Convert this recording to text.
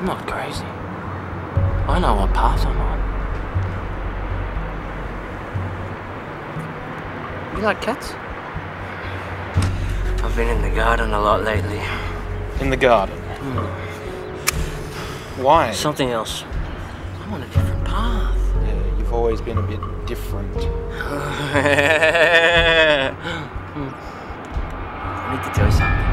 I'm not crazy. I know what path I'm on. You like cats? I've been in the garden a lot lately. In the garden? Mm. Why? Something else. I'm on a different path. Yeah, you've always been a bit different. I need to tell you something.